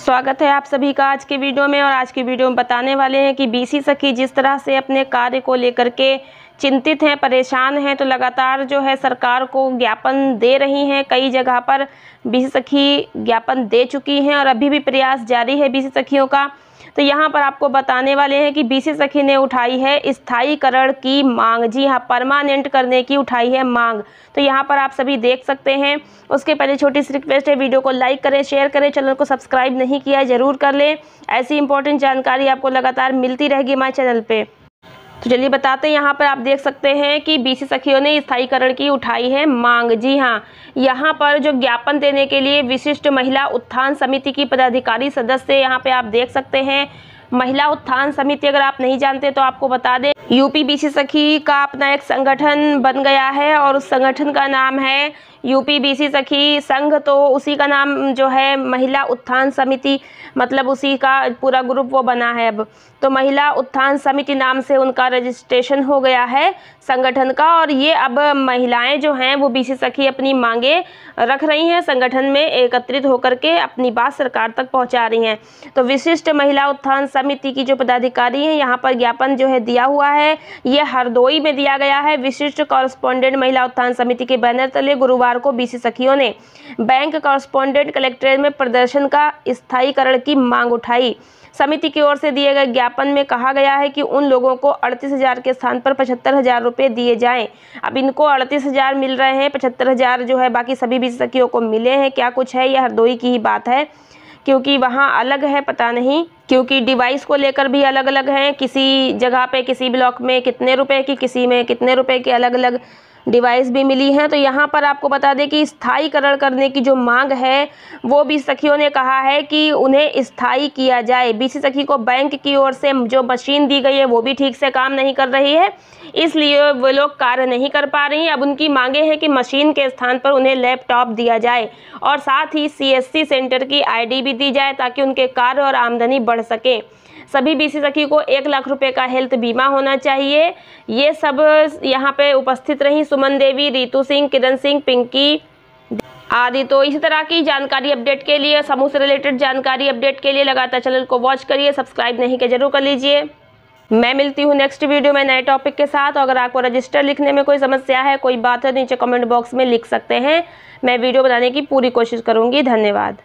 स्वागत है आप सभी का आज के वीडियो में और आज की वीडियो में बताने वाले हैं कि बीसी सखी जिस तरह से अपने कार्य को लेकर के चिंतित हैं, परेशान हैं तो लगातार जो है सरकार को ज्ञापन दे रही हैं। कई जगह पर बीसी सखी ज्ञापन दे चुकी हैं और अभी भी प्रयास जारी है बीसी सखियों का। तो यहाँ पर आपको बताने वाले हैं कि बीसी सखी ने उठाई है स्थायीकरण की मांग। जी हाँ परमानेंट करने की उठाई है मांग। तो यहाँ पर आप सभी देख सकते हैं। उसके पहले छोटी सी रिक्वेस्ट है, वीडियो को लाइक करें शेयर करें, चैनल को सब्सक्राइब नहीं किया है, ज़रूर कर लें। ऐसी इंपॉर्टेंट जानकारी आपको लगातार मिलती रहेगी हमारे चैनल पर तो चलिए बताते हैं, यहाँ पर आप देख सकते हैं कि बीसी सखियों ने स्थायीकरण की उठाई है मांग। जी हाँ यहाँ पर जो ज्ञापन देने के लिए विशिष्ट महिला उत्थान समिति की पदाधिकारी सदस्य, यहाँ पे आप देख सकते हैं, महिला उत्थान समिति अगर आप नहीं जानते तो आपको बता दें, यूपी बीसी सखी का अपना एक संगठन बन गया है और उस संगठन का नाम है यूपी बीसी सखी संघ तो उसी का नाम जो है महिला उत्थान समिति मतलब उसी का पूरा ग्रुप वो बना है अब। तो महिला उत्थान समिति नाम से उनका रजिस्ट्रेशन हो गया है संगठन का, और ये अब महिलाएँ जो हैं वो बीसी सखी अपनी मांगे रख रही हैं, संगठन में एकत्रित होकर के अपनी बात सरकार तक पहुँचा रही हैं। तो विशिष्ट महिला उत्थान समिति की जो पदाधिकारी हैं, यहाँ पर ज्ञापन जो है दिया हुआ है, ये हरदोई में दिया गया है। विशिष्ट कॉरस्पॉन्डेंट महिला उत्थान समिति के बैनर तले गुरुवार गुरुवार को बीसी सखियों ने बैंक कॉरस्पॉन्डेंट कलेक्ट्रेट में प्रदर्शन का स्थायीकरण की मांग उठाई। समिति की ओर से दिए गए ज्ञापन में कहा गया है कि उन लोगों को अड़तीस हज़ार के स्थान पर पचहत्तर हज़ार रुपये दिए जाएँ। अब इनको अड़तीस हज़ार मिल रहे हैं, पचहत्तर हज़ार जो है बाकी सभी बीसी सखियों को मिले हैं। क्या कुछ है? यह हरदोई की ही बात है, क्योंकि वहाँ अलग है, पता नहीं, क्योंकि डिवाइस को लेकर भी अलग अलग हैं। किसी जगह पे, किसी ब्लॉक में कितने रुपए की, किसी में कितने रुपए की अलग अलग डिवाइस भी मिली हैं। तो यहाँ पर आपको बता दें कि स्थायीकरण करने की जो मांग है, वो भी सखियों ने कहा है कि उन्हें स्थायी किया जाए। बीसी सखी को बैंक की ओर से जो मशीन दी गई है, वो भी ठीक से काम नहीं कर रही है। इसलिए वो लोग कार्य नहीं कर पा रही हैं। अब उनकी मांगे हैं कि मशीन के स्थान पर उन्हें लैपटॉप दिया जाए और साथ ही सी सेंटर की आईडी भी दी जाए ताकि उनके कार्य और आमदनी बढ़ सके। सभी बीसी सखी को एक लाख रुपए का हेल्थ बीमा होना चाहिए। ये सब यहाँ पे उपस्थित रही। सुमन देवी, रितु सिंह, किरण सिंह, पिंकी आदि। तो इसी तरह की जानकारी अपडेट के लिए, समूह से रिलेटेड जानकारी अपडेट के लिए लगातार चैनल को वॉच करिए सब्सक्राइब नहीं किया ज़रूर कर लीजिए। मैं मिलती हूँ नेक्स्ट वीडियो में नए टॉपिक के साथ। अगर आपको रजिस्टर लिखने में कोई समस्या है, कोई बात है नीचे कमेंट बॉक्स में लिख सकते हैं। मैं वीडियो बनाने की पूरी कोशिश करूँगी। धन्यवाद।